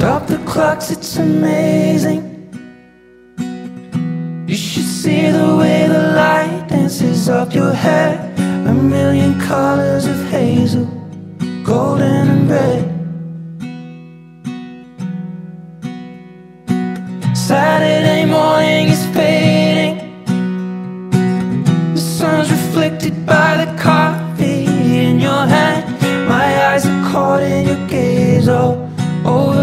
Stop the clocks, it's amazing. You should see the way the light dances up your hair. A million colors of hazel, golden and red. Saturday morning is fading. The sun's reflected by the coffee in your hand. My eyes are caught in your gaze all over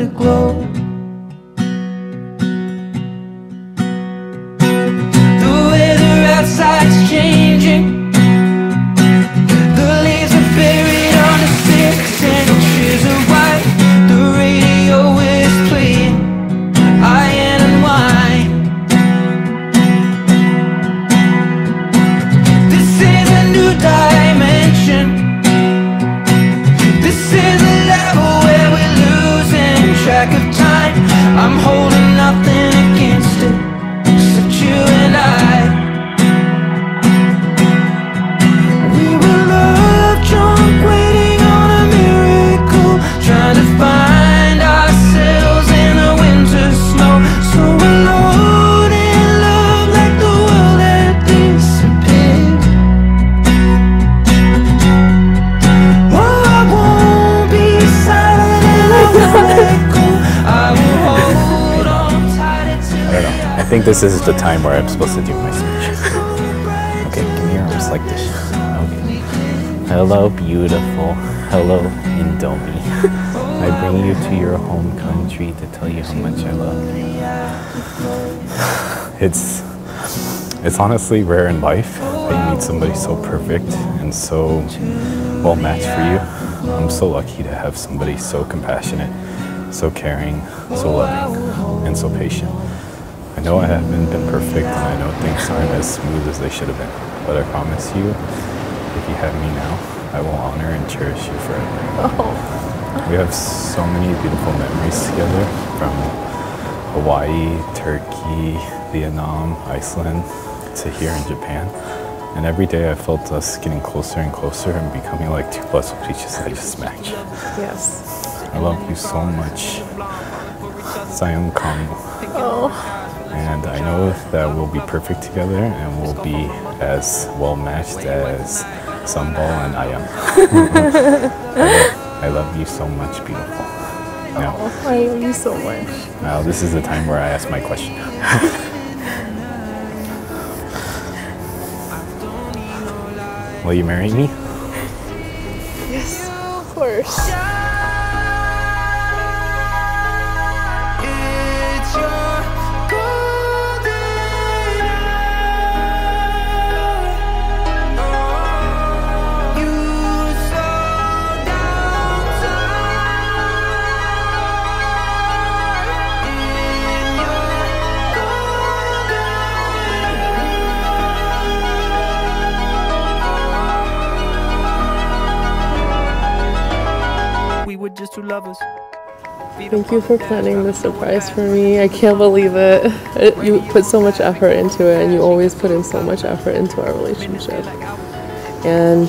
afterglow. Think this is the time where I'm supposed to do my speech. Okay, give me your arms like this. Okay. Hello, beautiful. Hello, Indomie. I bring you to your home country to tell you how much I love you. It's it's honestly rare in life that you meet somebody so perfect and so well matched for you. I'm so lucky to have somebody so compassionate, so caring, so loving, and so patient. I know I haven't been perfect and I know things aren't as smooth as they should have been, but I promise you, if you have me now, I will honor and cherish you forever. Oh. We have so many beautiful memories together from Hawaii, Turkey, Vietnam, Iceland to here in Japan. And every day I felt us getting closer and closer and becoming like two puzzle pieces I just smacked. Yes. I love you so much. Sayong Kamu. Oh. And I know that we'll be perfect together and we'll be as well matched as Sambal and. I, love, I love you so much, beautiful. Now, Oh, I love you so much. now this is the time where I ask my question. Will you marry me? Yes, of course. Just two lovers. Thank you for planning this surprise for me. I can't believe it. it. You put so much effort into it, and you always put in so much effort into our relationship. And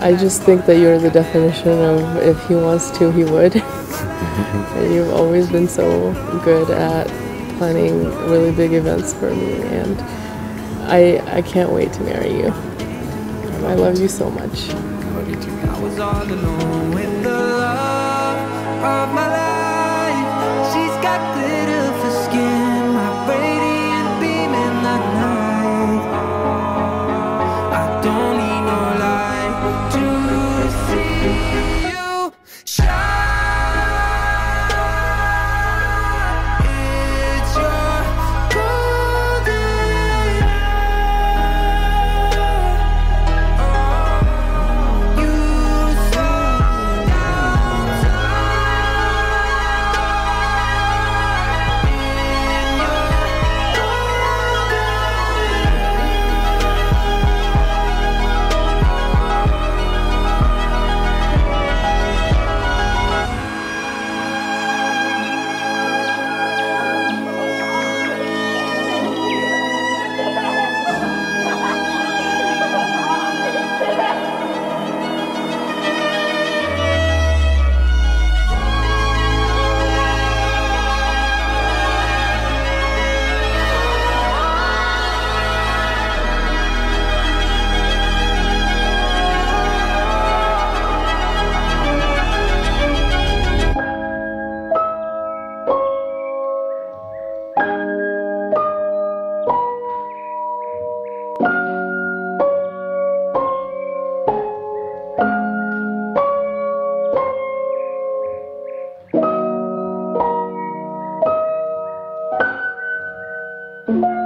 I just think that you're the definition of if he wants to, he would. and you've always been so good at planning really big events for me, and I I can't wait to marry you. I love you so much. I was all alone with the love of my life. She's got glitter you.